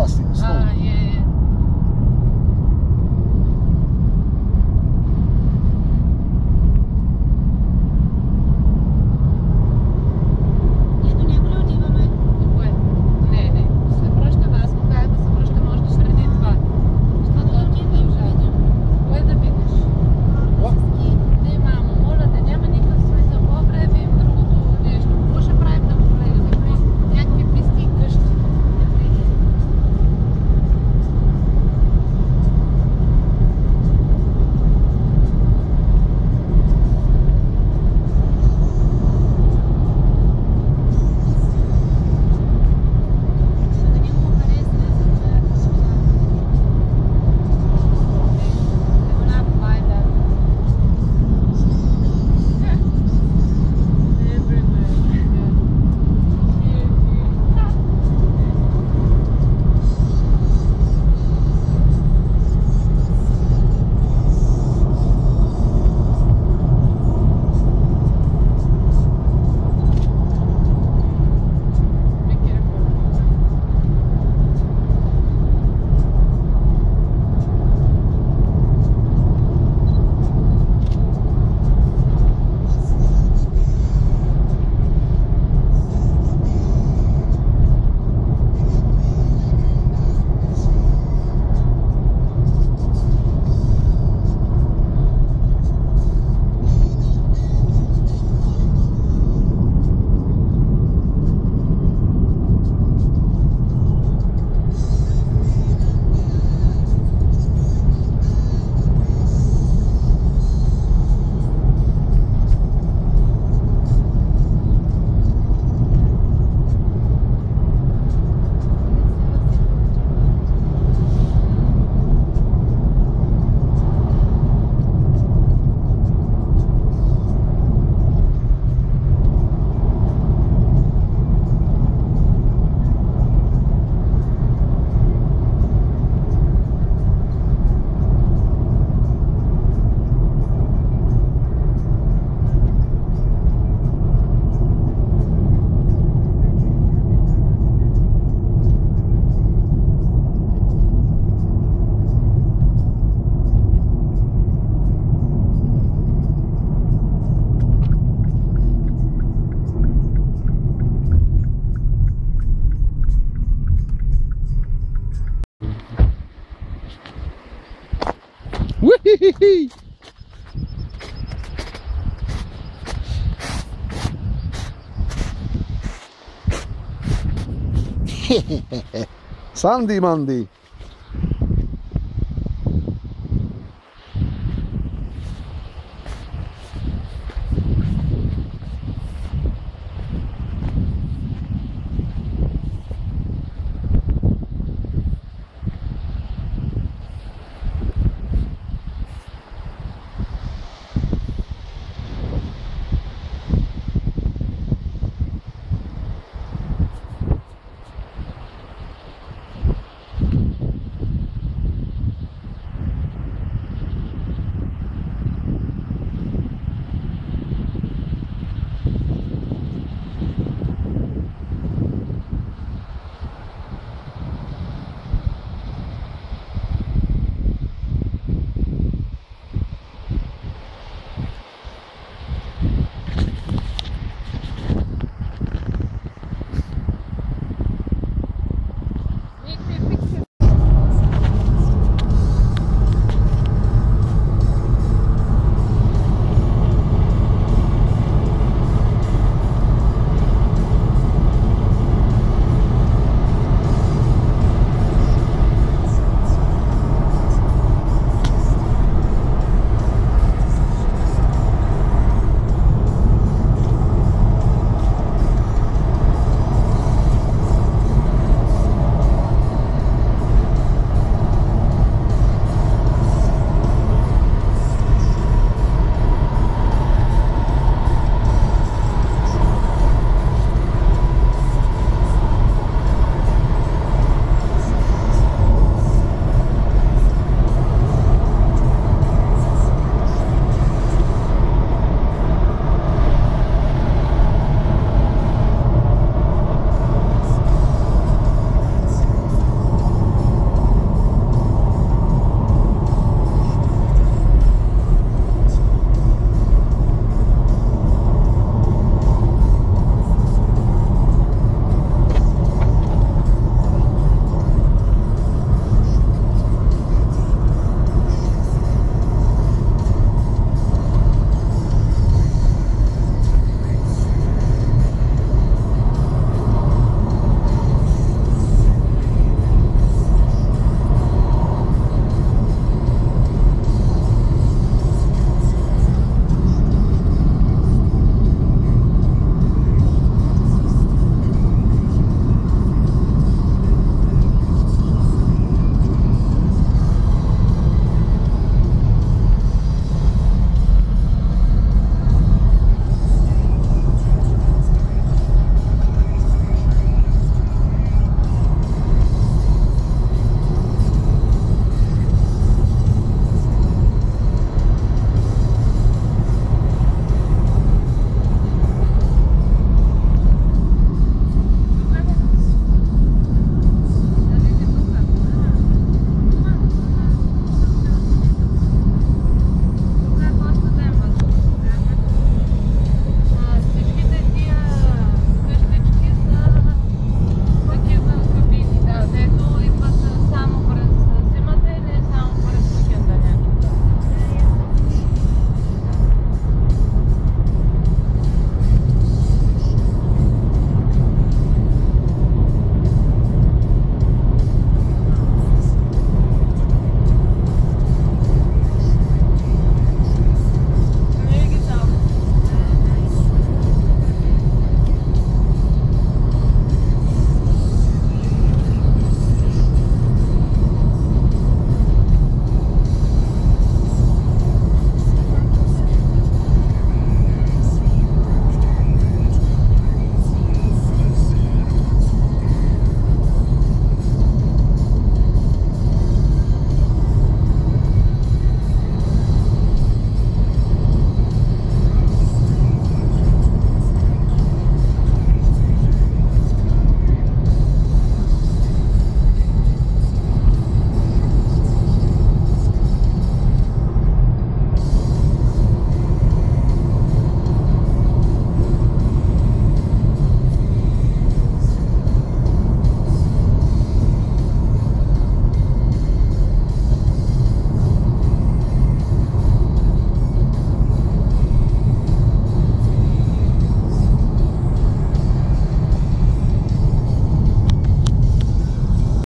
バーしてみま。サンディマンディ。एक फिफ्टी